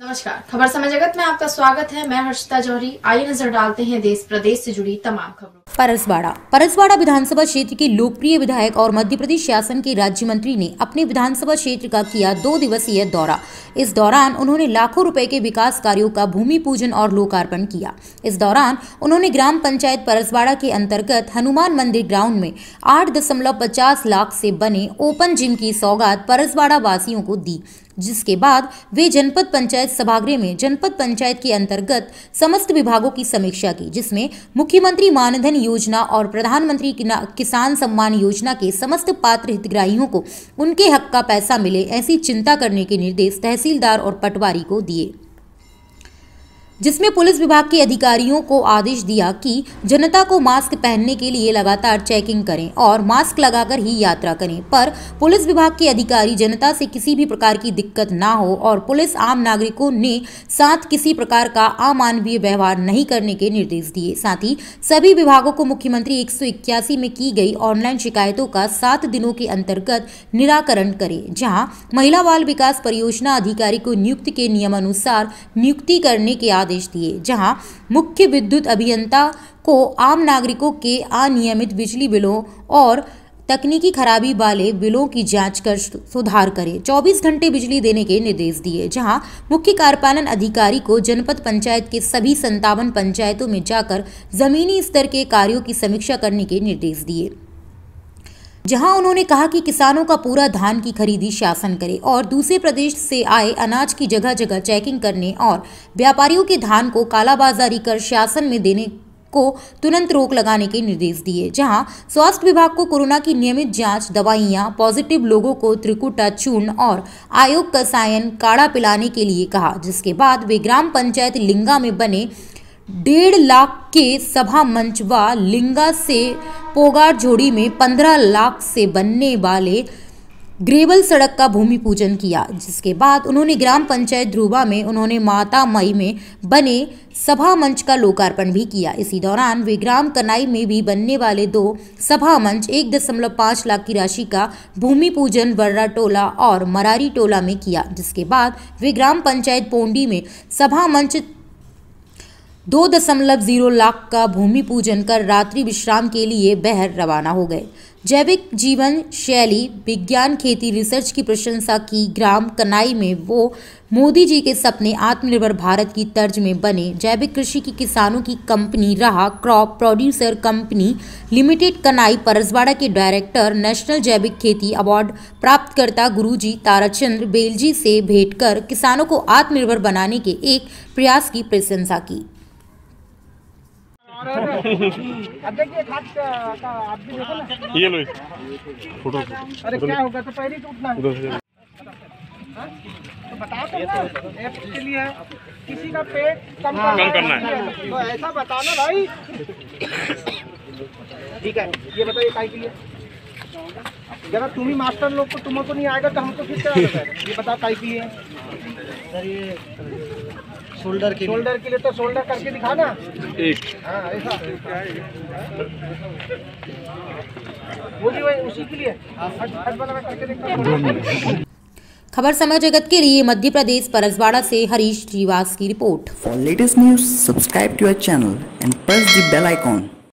नमस्कार। खबर समय जगत में आपका स्वागत है। मैं हर्षिता जौहरी। आइए नज़र डालते हैं देश प्रदेश से जुड़ी तमाम खबरों परसवाड़ा परसवाड़ा विधानसभा क्षेत्र के लोकप्रिय विधायक और मध्य प्रदेश शासन के राज्य मंत्री ने अपने विधानसभा क्षेत्र का किया दो दिवसीय दौरा। इस दौरान उन्होंने लाखों रुपए के विकास कार्यों का भूमि पूजन और लोकार्पण किया। इस दौरान उन्होंने ग्राम पंचायत परसवाड़ा के अंतर्गत हनुमान मंदिर ग्राउंड में आठ लाख से बने ओपन जिम की सौगात परसवाड़ा वासियों को दी। जिसके बाद वे जनपद पंचायत सभागृह में जनपद पंचायत के अंतर्गत समस्त विभागों की समीक्षा की, जिसमें मुख्यमंत्री मानधन योजना और प्रधानमंत्री किसान सम्मान योजना के समस्त पात्र हितग्राहियों को उनके हक का पैसा मिले ऐसी चिंता करने के निर्देश तहसीलदार और पटवारी को दिए। जिसमें पुलिस विभाग के अधिकारियों को आदेश दिया कि जनता को मास्क पहनने के लिए लगातार चेकिंग करें और मास्क लगाकर ही यात्रा करें। पर पुलिस विभाग के अधिकारी जनता से किसी भी प्रकार की दिक्कत ना हो और पुलिस आम नागरिकों ने साथ किसी प्रकार का अमानवीय व्यवहार नहीं करने के निर्देश दिए। साथ ही सभी विभागों को मुख्यमंत्री एक सौ इक्यासी में की गई ऑनलाइन शिकायतों का सात दिनों के अंतर्गत निराकरण करे, जहाँ महिला बाल विकास परियोजना अधिकारी को नियुक्त के नियमानुसार नियुक्ति करने के आदेश दिए, जहाँ मुख्य विद्युत अभियंता को आम नागरिकों के अनियमित बिजली बिलों और तकनीकी खराबी वाले बिलों की जाँच कर सुधार करे। 24 घंटे बिजली देने के निर्देश दिए, जहाँ मुख्य कार्यपालन अधिकारी को जनपद पंचायत के सभी संतावन पंचायतों में जाकर जमीनी स्तर के कार्यों की समीक्षा करने के निर्देश दिए। जहाँ उन्होंने कहा कि किसानों का पूरा धान की खरीदी शासन करे और दूसरे प्रदेश से आए अनाज की जगह जगह चेकिंग करने और व्यापारियों के धान को कालाबाजारी कर शासन में देने को तुरंत रोक लगाने के निर्देश दिए, जहाँ स्वास्थ्य विभाग को कोरोना की नियमित जाँच, दवाइयाँ पॉजिटिव लोगों को त्रिकुटा चूर्ण और आयोग का सायन काढ़ा पिलाने के लिए कहा, जिसके बाद वे ग्राम पंचायत लिंगा में बने डेढ़ लाख के सभा मंच व लिंगा से पोगार जोड़ी में पंद्रह लाख से बनने वाले ग्रेवल सड़क का भूमि पूजन किया, जिसके बाद उन्होंने ग्राम पंचायत ध्रुवा में उन्होंने माता मई में बने सभा मंच का लोकार्पण भी किया। इसी दौरान वे ग्राम कनाई में भी बनने वाले दो सभा मंच, एक दशमलव पाँच लाख की राशि का भूमि पूजन वर्रा टोला और मरारी टोला में किया, जिसके बाद वे ग्राम पंचायत पोंडी में सभा मंच दो दशमलव ज़ीरो लाख का भूमि पूजन कर रात्रि विश्राम के लिए बहर रवाना हो गए। जैविक जीवन शैली, विज्ञान, खेती, रिसर्च की प्रशंसा की ग्राम कनाई में वो मोदी जी के सपने आत्मनिर्भर भारत की तर्ज में बने। जैविक कृषि की किसानों की कंपनी रहा crop producer company limited Kanai Paraswada के डायरेक्टर, नेशनल जैविक खेती अवार्ड प्राप्तकर्ता गुरुजी ताराचंद्र बेलजी से भेंट कर किसानों को आत्मनिर्भर बनाने के एक प्रयास की प्रशंसा की देखिए खाद का आप भी देखो ना ये लो फ़ोटो अरे क्या होगा तो पहले टूटना है। तो बताओ तो ना के लिए किसी का पेट कम हाँ, कम करना है। तो ऐसा बताना भाई। ठीक है ये बताइए काय के लिए। जरा तुम ही मास्टर लोग को तुमको नहीं आएगा तो हम हमको फिर क्या ये बताओ काय के लिए। सर ये शोल्डर के शोल्डर के लिए तो शोल्डर करके दिखा ना एक। हाँ ऐसा। वो भी उसी के लिए। खबर समय जगत के लिए मध्य प्रदेश परसवाड़ा से हरीश श्रीवास की report. For latest news subscribe to our channel and press the bell icon